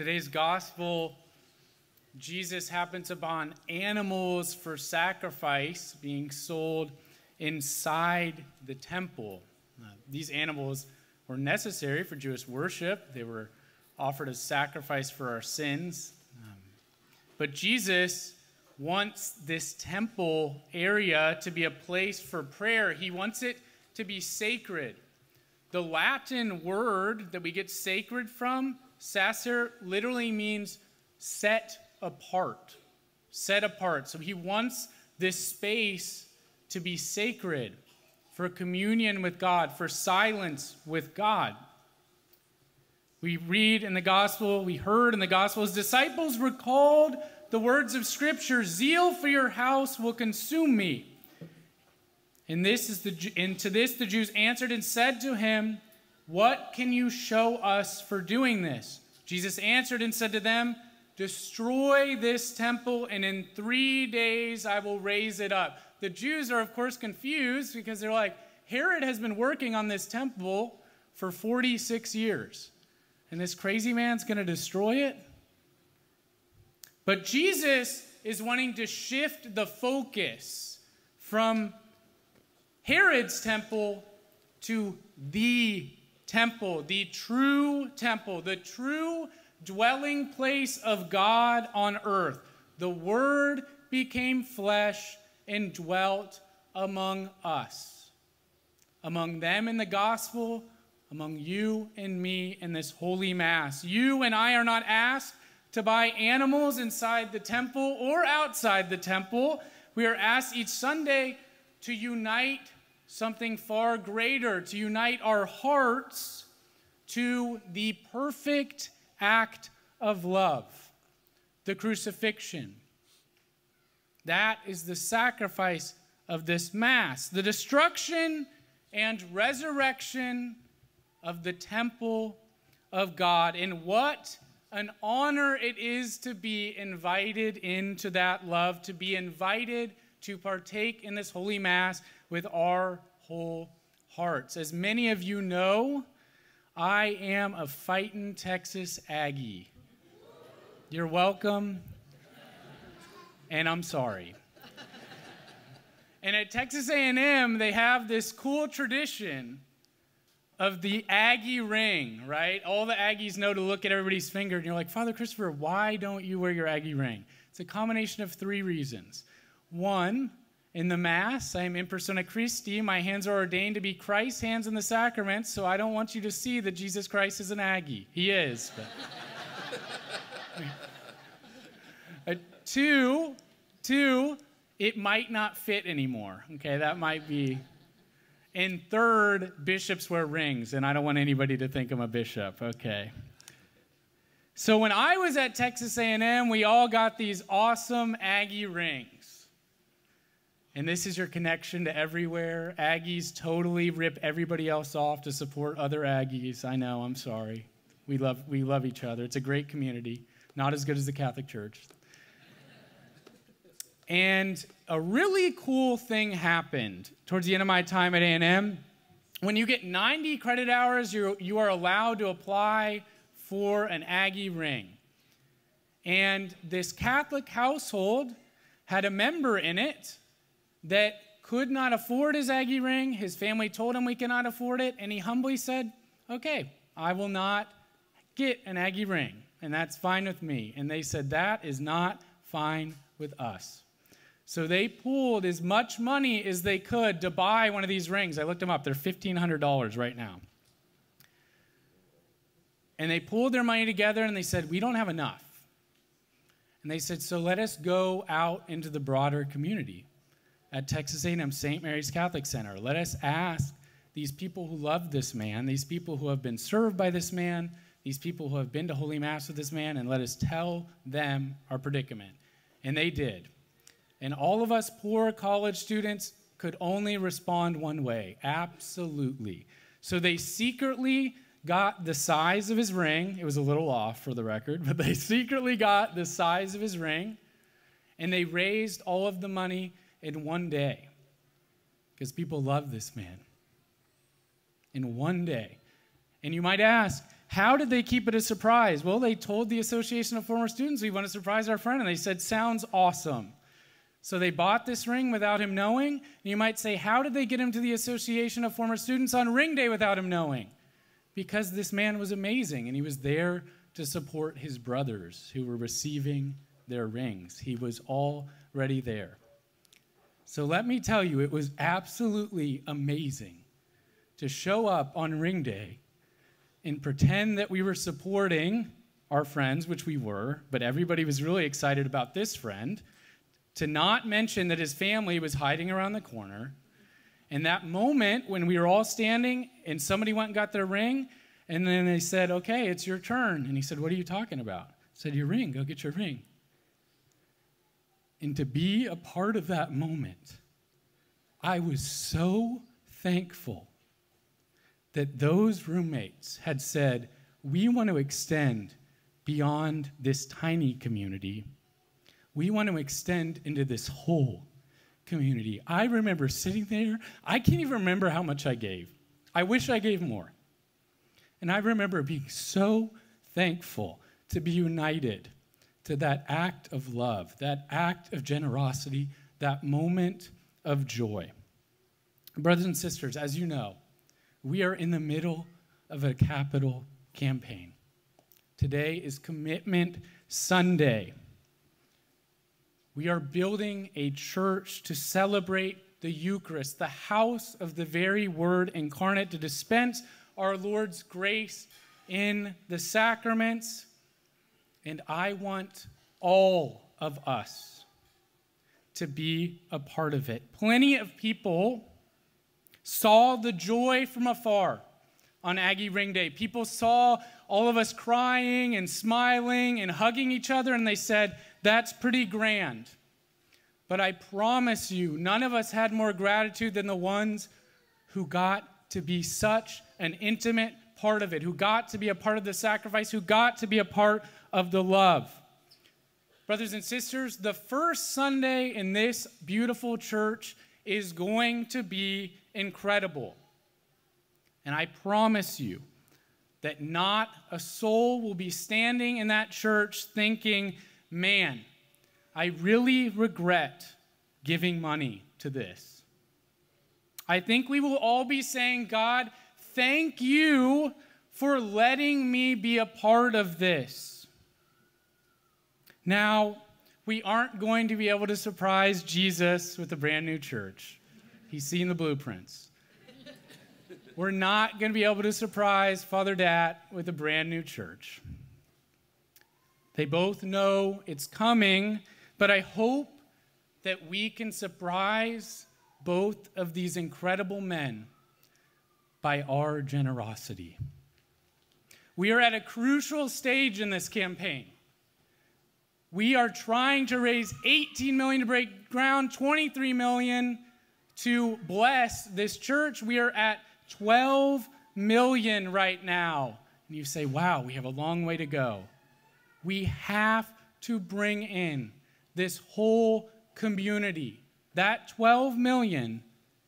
Today's gospel, Jesus happens upon animals for sacrifice being sold inside the temple. Uh, these animals were necessary for Jewish worship, they were offered as sacrifice for our sins. Um, but Jesus wants this temple area to be a place for prayer, he wants it to be sacred. The Latin word that we get sacred from, sacer, literally means set apart. Set apart. So he wants this space to be sacred for communion with God, for silence with God. We read in the gospel, we heard in the gospel, his disciples recalled the words of Scripture Zeal for your house will consume me. And, this is the, and to this the Jews answered and said to him, What can you show us for doing this? Jesus answered and said to them, Destroy this temple, and in three days I will raise it up. The Jews are, of course, confused because they're like, Herod has been working on this temple for 46 years, and this crazy man's going to destroy it? But Jesus is wanting to shift the focus from Herod's temple to the temple, the true temple, the true dwelling place of God on earth. The Word became flesh and dwelt among us, among them in the gospel, among you and me in this holy Mass. You and I are not asked to buy animals inside the temple or outside the temple. We are asked each Sunday to unite something far greater, to unite our hearts to the perfect act of love, the crucifixion. That is the sacrifice of this Mass, the destruction and resurrection of the temple of God. And what an honor it is to be invited into that love, to be invited to partake in this holy mass with our whole hearts. As many of you know, I am a fighting Texas Aggie. You're welcome, and I'm sorry. And at Texas A&M, they have this cool tradition of the Aggie ring, right? All the Aggies know to look at everybody's finger, and you're like, Father Christopher, why don't you wear your Aggie ring? It's a combination of three reasons. One, in the Mass, I am in persona Christi. My hands are ordained to be Christ's hands in the sacraments, so I don't want you to see that Jesus Christ is an Aggie. He is. uh, two, two, it might not fit anymore. Okay, that might be and third, bishops wear rings, and I don't want anybody to think I'm a bishop. Okay. So when I was at Texas A&M, we all got these awesome Aggie rings. And this is your connection to everywhere. Aggies totally rip everybody else off to support other Aggies. I know, I'm sorry. We love, we love each other. It's a great community. Not as good as the Catholic Church. And a really cool thing happened towards the end of my time at A&M. When you get 90 credit hours, you're, you are allowed to apply for an Aggie ring. And this Catholic household had a member in it that could not afford his Aggie ring. His family told him we cannot afford it, and he humbly said, Okay, I will not get an Aggie ring, and that's fine with me. And they said, That is not fine with us. So they pooled as much money as they could to buy one of these rings. I looked them up, they're $1,500 right now. And they pooled their money together and they said, We don't have enough. And they said, So let us go out into the broader community at Texas A&M St. Mary's Catholic Center. Let us ask these people who love this man, these people who have been served by this man, these people who have been to Holy Mass with this man, and let us tell them our predicament. And they did. And all of us poor college students could only respond one way absolutely. So they secretly got the size of his ring. It was a little off for the record, but they secretly got the size of his ring and they raised all of the money in one day because people love this man. In one day. And you might ask, how did they keep it a surprise? Well, they told the Association of Former Students we want to surprise our friend, and they said, Sounds awesome. So they bought this ring without him knowing. And you might say, How did they get him to the Association of Former Students on Ring Day without him knowing? Because this man was amazing, and he was there to support his brothers who were receiving their rings. He was already there. So let me tell you, it was absolutely amazing to show up on ring day and pretend that we were supporting our friends, which we were, but everybody was really excited about this friend, to not mention that his family was hiding around the corner. And that moment when we were all standing and somebody went and got their ring, and then they said, Okay, it's your turn. And he said, What are you talking about? I said, Your ring, go get your ring. And to be a part of that moment, I was so thankful that those roommates had said, We want to extend beyond this tiny community. We want to extend into this whole community. I remember sitting there, I can't even remember how much I gave. I wish I gave more. And I remember being so thankful to be united to that act of love, that act of generosity, that moment of joy. Brothers and sisters, as you know, we are in the middle of a capital campaign. Today is Commitment Sunday. We are building a church to celebrate the Eucharist, the house of the very Word incarnate, to dispense our Lord's grace in the sacraments. And I want all of us to be a part of it. Plenty of people saw the joy from afar on Aggie Ring Day. People saw all of us crying and smiling and hugging each other, and they said, That's pretty grand. But I promise you, none of us had more gratitude than the ones who got to be such an intimate part of it, who got to be a part of the sacrifice, who got to be a part of the love. Brothers and sisters, the first Sunday in this beautiful church is going to be incredible. And I promise you that not a soul will be standing in that church thinking, man, I really regret giving money to this. I think we will all be saying, God, thank you for letting me be a part of this. Now, we aren't going to be able to surprise Jesus with a brand new church. He's seen the blueprints. We're not going to be able to surprise Father Dat with a brand new church. They both know it's coming, but I hope that we can surprise both of these incredible men by our generosity. We are at a crucial stage in this campaign. We are trying to raise 18 million to break ground, 23 million to bless this church. We are at 12 million right now. And you say, wow, we have a long way to go. We have to bring in this whole community. That 12 million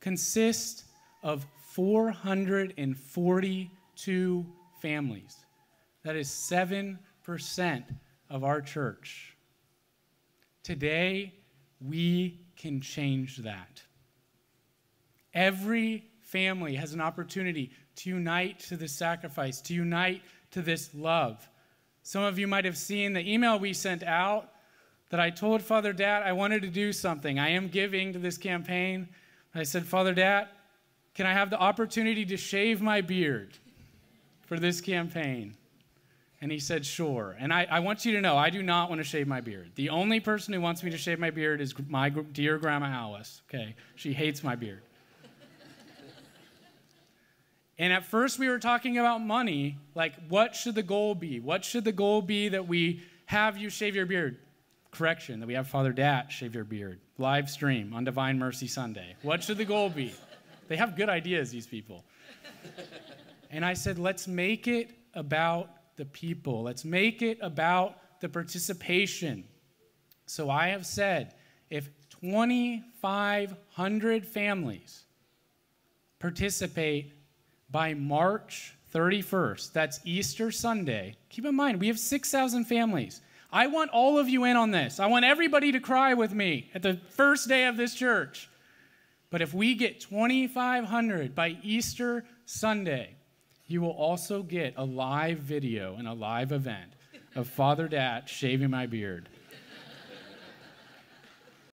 consists of 442 families. That is 7% of our church. Today, we can change that. Every family has an opportunity to unite to this sacrifice, to unite to this love. Some of you might have seen the email we sent out that I told Father Dat I wanted to do something. I am giving to this campaign. I said, Father Dat, can I have the opportunity to shave my beard for this campaign? And he said, Sure. And I, I, want you to know, I do not want to shave my beard. The only person who wants me to shave my beard is my dear Grandma Alice. Okay? She hates my beard. And at first, we were talking about money. Like, what should the goal be? What should the goal be that we have you shave your beard? Correction, that we have Father Dat shave your beard. Live stream on Divine Mercy Sunday. What should the goal be? They have good ideas, these people. And I said, let's make it about the people. Let's make it about the participation. So I have said, if 2,500 families participate by March 31st, that's Easter Sunday, keep in mind, we have 6,000 families. I want all of you in on this. I want everybody to cry with me at the first day of this church. But if we get 2,500 by Easter Sunday, you will also get a live video and a live event of Father Dat shaving my beard.